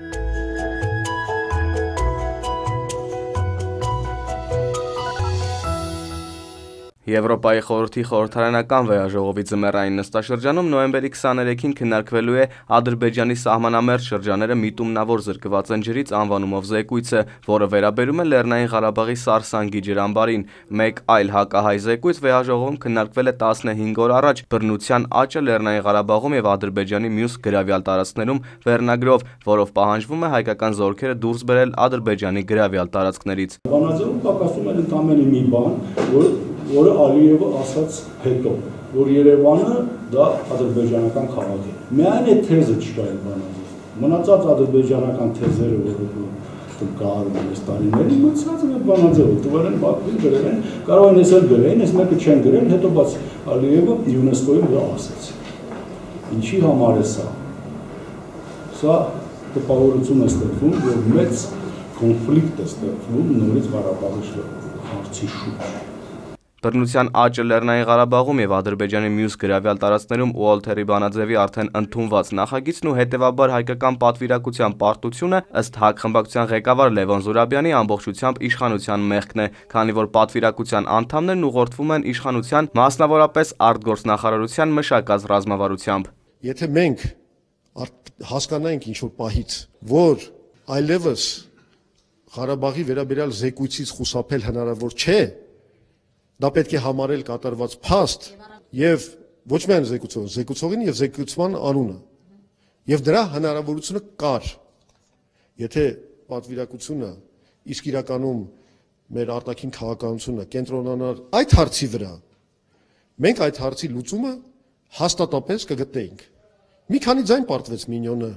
Thank you Եվրոպայի խորհրդի խորհրդարանական վեհաժողովի ձմեռային նստաշրջանում նոյեմբերի 23-ին քննարկվելու է Ադրբեջանի սահմանամերձ շրջաները միտումնավոր զրկված են ջրից անվանումով զեկույցը, որը վերաբերում է Լեռնային Ղարաբաղի Սարսանգի ջրամբարին։ Մեկ այլ հակահայ զեկույց վեհաժողովում քննարկվել է 15 օր առաջ բռնության աճը Լեռնային Ղարաբաղում եւ Ադրբեջանի մյուս գրավյալ տարածքներում վերնագրով, որով պահանջվում է հայկական զորքերը դուրս բերել Ադրբեջանի գրավյալ տարածքներից։ Բանաձևում պակասում է ընդամենը մի բան, որ որը Ալիևը ասաց հետո, որ Երևանը դա ադրբեջանական քաղաք է։ Միայն այդ թեզը չկա այդ բանալի։ Մնացած ադրբեջանական թեզերը, որը են այս տարիներին, մնացած են բանաձևը, տվել են Բաքվին, գրել են, կարող են էսել գրեին, այս մեկը չեն գրել, հետո բաց Ալիևը ՅՈՒՆԵՍԿՕ-ին դա ասաց։ Ինչի համար է սա։ Սա տպավորություն է ստեղծում, որ մեծ կոնֆլիկտ է ստեղծվում նորից Ղարաբաղի հարցի շուրջ։ Բռնության աճը Լեռնային Ղարաբաղում եւ Ադրբեջանի մյուս գրավյալ տարածքներում Ուոլթերի Բանաձևի արդեն ընդունված նախագիծն ու հետեւաբար հայկական պատվիրակության պարտությունը ըստ ՀԱԿ խմբակցության ղեկավար Լևոն Զուրաբյանի ամբողջությամբ իշխանության մեղքն է, քանի որ պատվիրակության անդամներն ուղղորդվում են իշխանության, մասնավորապես արտգործնախարարության մշակած ռազմավարությամբ։ Եթե մենք հասկանայինք ինչ որ պահից, որ այլևս Ղարաբաղի վերաբերյալ զեկույցից խուսափել հնարավոր չէ, Դա պետք է համարել կատարված փաստ եւ ոչ միայն զեկուցող, զեկուցողին եւ զեկուցման անունը։ Եվ դրա հնարավորությունը կար։ Եթե պատվիրակությունը իսկ իրականում մեր արտաքին քաղաքականությունը կենտրոնանար այդ հարցի վրա, մենք այդ հարցի լուծումը հաստատապես կգտնեինք։ Մի քանի ձայն պարտվեց մինյոնը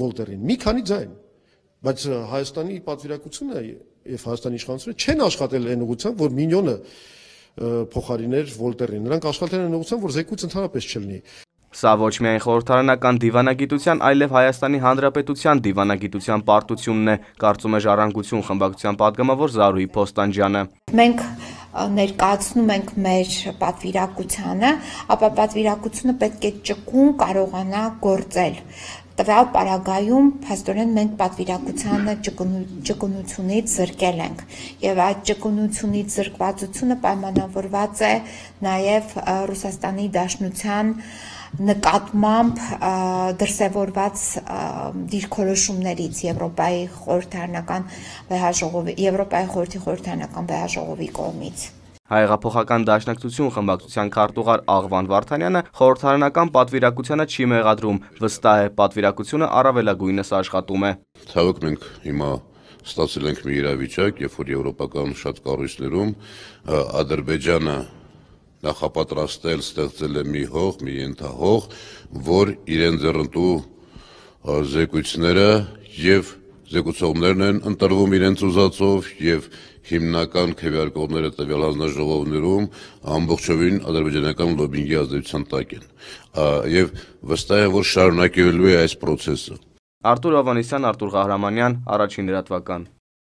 Վոլտերին, մի քանի ձայն, բայց Հայաստանի պատվիրակությունը եւ Հայաստանի իշխանությունը չեն աշխատել այն ուղղությամբ, որ մինյոնը փոխարիներ Վոլտերին։ Նրանք աշխատել են ուղղությամբ, որ զեկույց ընդհանրապես չլինի։ Սա ոչ միայն խորհրդարանական դիվանագիտության, այլև Հայաստանի Հանրապետության դիվանագիտության պարտությունն է, կարծում է ժառանգություն խմբակցության падգամավոր Զարուհի Փոստանջյանը։ Մենք ներկայացնում ենք մեր պատվիրակությանը, ապա պատվիրակությունը պետք է ճկուն կարողանա գործել տվյալ պարագայում փաստորեն մենք պատվիրակությանը ճկունությունից զրկել ենք եւ այդ ճկունությունից զրկվածությունը պայմանավորված է նաեւ Ռուսաստանի Դաշնության նկատմամբ դրսևորված դիրքորոշումներից Եվրոպայի խորհրդարանական վեհաժողովի Եվրոպայի խորհրդի խորհրդարանական վեհաժողովի կողմից Հայեղափոխական դաշնակցություն խմբակցության քարտուղար Աղվան Վարդանյանը խորհրդարանական պատվիրակությանը չի մեղադրում, վստահ է, պատվիրակությունը առավելագույնս աշխատում է։ Ցավոք մենք հիմա ստացել ենք մի իրավիճակ, երբ որ եվրոպական շատ կառույցներում Ադրբեջանը նախապատրաստել, ստեղծել է մի հող, մի ենթահող, որ իրեն ձեռնտու զեկույցները եւ զեկուցողներն են ընտրվում իրենց ուզածով եւ հիմնական քվեարկողները տվյալ հանձնաժողովներում ամբողջովին ադրբեջանական լոբինգի ազդեցության տակ են եւ վստահ եմ որ շարունակելու է այս process-ը Արտուր Ավանեսյան, Արտուր Ղահրամանյան, առաջին լրատվական։